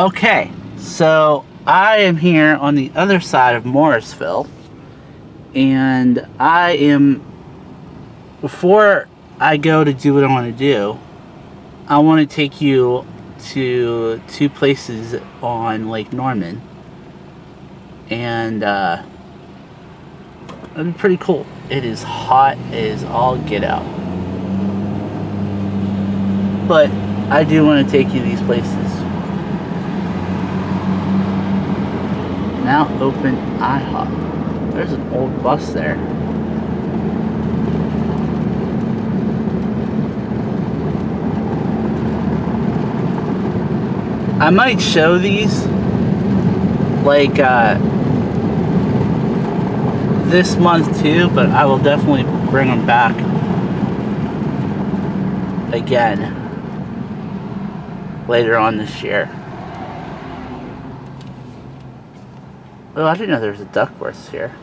Okay, so I am here on the other side of Mooresville, and I am, before I go to do what I want to do, I want to take you to two places on Lake Norman, and uh, it'll be pretty cool. It is hot as all get out. But I do want to take you these places. Now open IHOP. There's an old bus there. I might show these like uh, this month too, but I will definitely bring them back again later on this year. Oh, I didn't know there was a Duckworth here.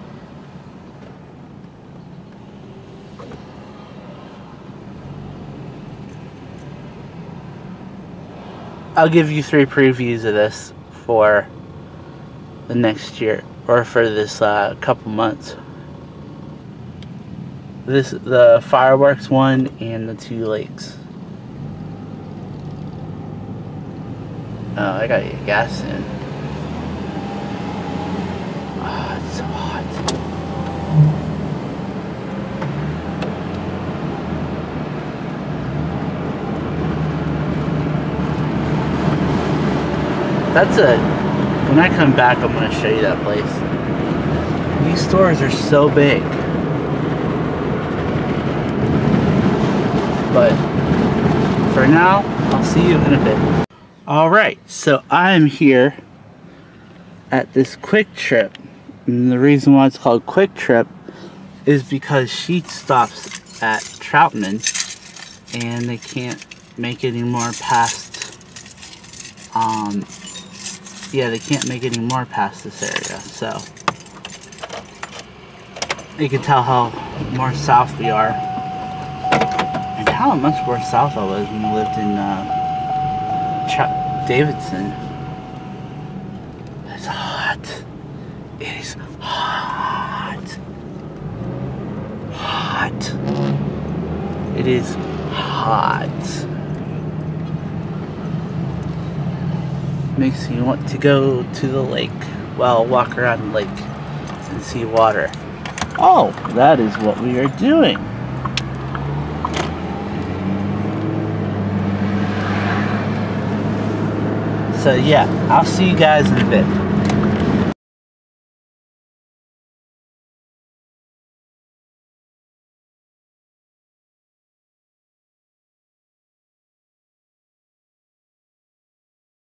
I'll give you three previews of this for the next year or for this uh, couple months. This the fireworks one and the two lakes. Oh, I gotta get gas in. Oh, it's so hot. That's a. When I come back, I'm gonna show you that place. These stores are so big. But for now, I'll see you in a bit. Alright, so I'm here at this QuikTrip. And the reason why it's called QuikTrip is because she stops at Troutman and they can't make any more past um yeah they can't make any more past this area so. You can tell how more south we are. And how much more south I was when we lived in uh, Ch Davidson. It's hot. It is hot. Hot. It is hot makes me want to go to the lake. Well, walk around the lake and see water. Oh, that is what we are doing. So yeah, I'll see you guys in a bit.